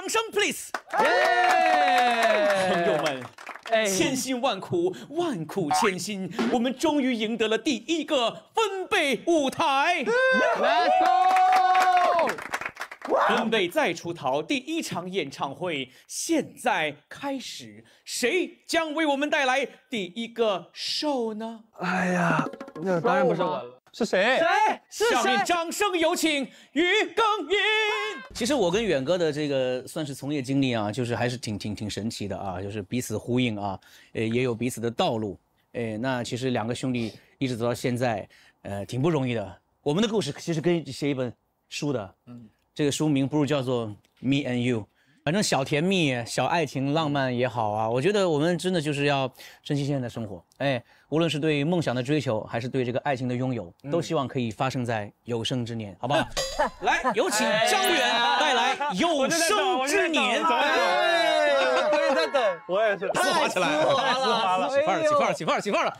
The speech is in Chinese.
掌声，please！朋友们，千辛万苦，万苦千辛，我们终于赢得了第一个分贝舞台。Let's go！分贝再出逃，第一场演唱会现在开始，谁将为我们带来第一个 show 呢？哎呀，那当然不是我了，是谁？下面掌声有请于耕耘。其实我跟远哥的这个算是从业经历啊，就是还是挺挺挺神奇的啊，就是彼此呼应啊，呃，也有彼此的道路。哎，那其实两个兄弟一直走到现在，呃，挺不容易的。我们的故事其实跟写一本书的，嗯，这个书名不如叫做《Me and You》。反正小甜蜜、小爱情、浪漫也好啊，我觉得我们真的就是要珍惜现在的生活。哎，无论是对梦想的追求，还是对这个爱情的拥有，都希望可以发生在有生之年，好不好？来，有请张远带来《有生之年》。我也在等，我也是。丝滑起来，丝滑了，起范了，起范儿了，起范儿了，起范儿了。